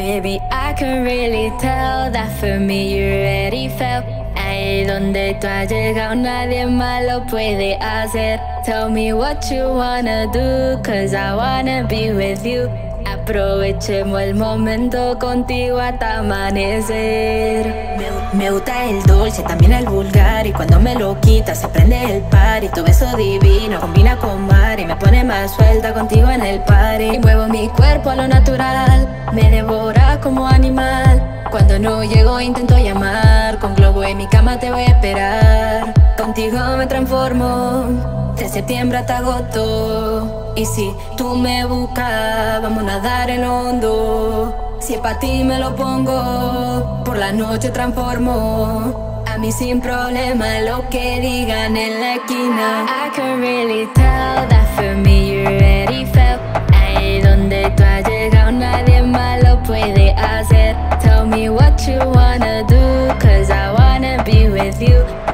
Baby, I can really tell that for me you already felt. Ahí donde tú has llegado nadie más lo puede hacer. Tell me what you wanna do, cause I wanna be with you. Aprovechemos el momento contigo hasta amanecer. Me, gusta el dulce, también el vulgar. Y cuando me lo quitas, se prende el par. Y tu beso divino combina con mar. Y me pone más suelta contigo en el par. Y muevo mi cuerpo a lo natural. Me devora como animal. Cuando no llego, intento llamar. Con globo en mi cama te voy a esperar. Contigo me transformo. De septiembre hasta agosto. Y si tú me buscas, vamos a nadar en hondo. Si es pa' ti me lo pongo, por la noche transformo. A mí sin problema lo que digan en la esquina. I can really tell that for me you already felt. Ahí donde tú has llegado nadie más lo puede hacer. Tell me what you wanna do, cause I wanna be with you.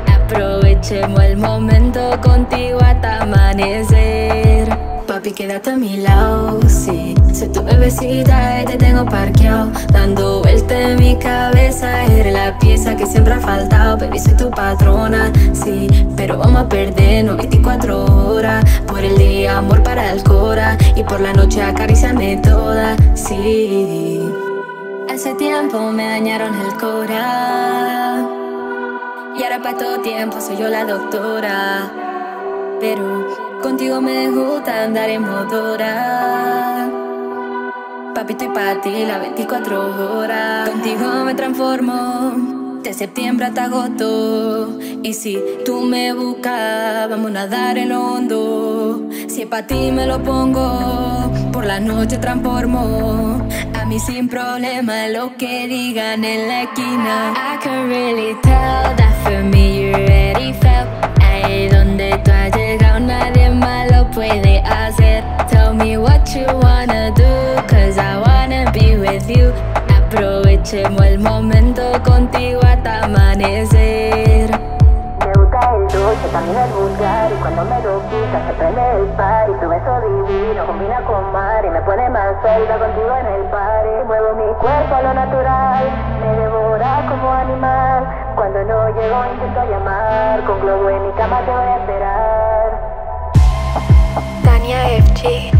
Aprovechemos el momento contigo hasta amanecer. Papi, quédate a mi lado, sí. Soy tu bebecita y te tengo parqueado. Dando vuelta en mi cabeza, eres la pieza que siempre ha faltado. Baby, soy tu patrona, sí. Pero vamos a perdernos 24 horas. Por el día, amor para el cora. Y por la noche, acariciame toda, sí. Hace tiempo me dañaron el cora. Ahora para todo tiempo soy yo la doctora. Pero contigo me gusta andar en motora. Papi, estoy para ti las 24 horas. Contigo me transformo. De septiembre hasta agosto. Y si tú me buscas, vamos a nadar en hondo. Si es para ti me lo pongo. Por la noche transformo. A mí sin problema lo que digan en la esquina. I can really tell me what you wanna do, cause I wanna be with you. Aprovechemos el momento contigo hasta amanecer. Me gusta el dulce, también el vulgar Y cuando me lo quitas se prende el par Y tu beso divino combina con mar Y me pone más suelta contigo en el par Y muevo mi cuerpo a lo natural Me devora como animal Cuando no llego intento llamar Con globo en mi cama te voy a esperar Tania FG.